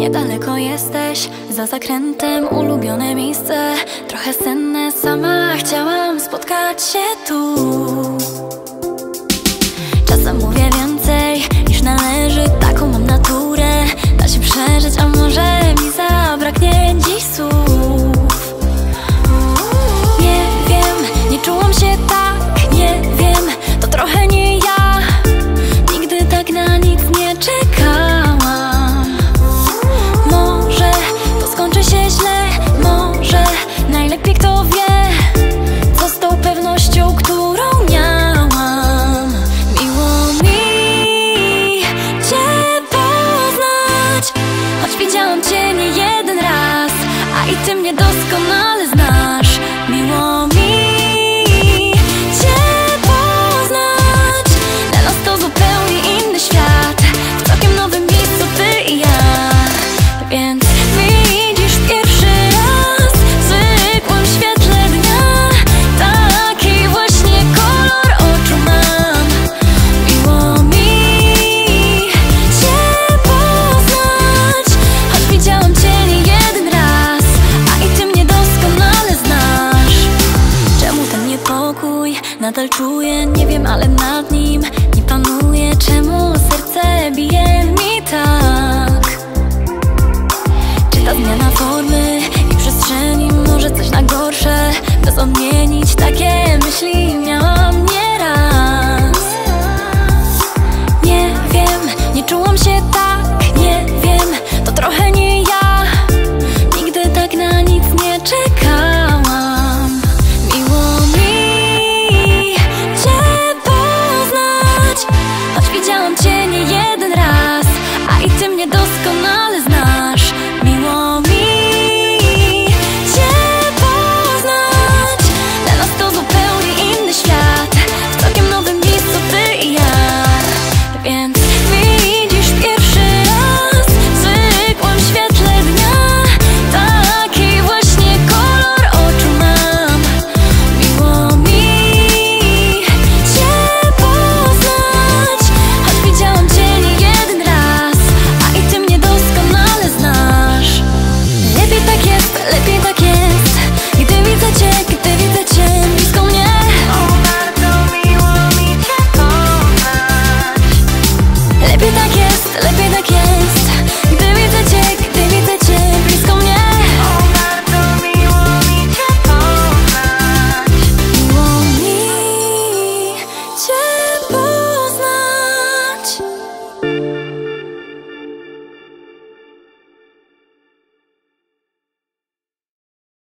Niedaleko jesteś, za zakrętem ulubione miejsce. Trochę senne, sama chciałam spotkać się tu. Cię nie jeden raz, a i ty mnie doskonale Nadal czuję, nie wiem, ale nad nim Nie panuję, czemu serce bije mi tak? Czy ta zmiana formy i przestrzeni Może coś na gorsze To zmienić takie myśli? Lepiej tak jest, lepiej tak